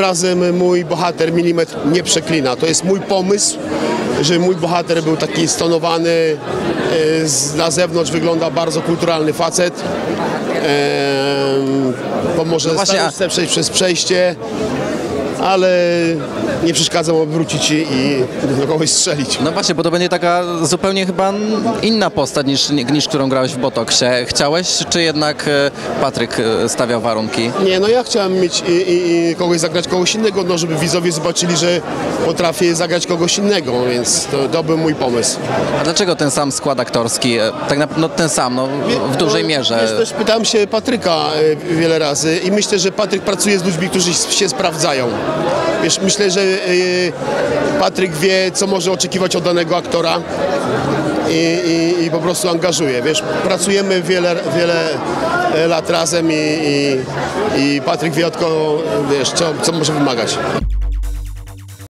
Razem mój bohater milimetr nie przeklina. To jest mój pomysł, że mój bohater był taki stonowany, e, na zewnątrz wygląda bardzo kulturalny facet. Pomoże No właśnie, a- przejść przez przejście, ale nie przeszkadza mu wrócić i, do kogoś strzelić. No właśnie, bo to będzie taka zupełnie chyba inna postać niż, niż którą grałeś w Botoksie. Chciałeś, czy jednak e, Patryk e, stawiał warunki? Nie, no ja chciałem mieć i, i, i kogoś zagrać kogoś innego, no żeby widzowie zobaczyli, że potrafię zagrać kogoś innego, więc to, to był mój pomysł. A dlaczego ten sam skład aktorski? E, Tak na, no ten sam, no w dużej No, mierze. Wiesz, też pytałem się Patryka wiele razy i myślę, że Patryk pracuje z ludźmi, którzy się sprawdzają. Wiesz, myślę, że e, Patryk wie, co może oczekiwać od danego aktora i, i, i po prostu angażuje. Wiesz, pracujemy wiele, wiele e, lat razem i, i, i Patryk kogo, wiesz, co, co może wymagać.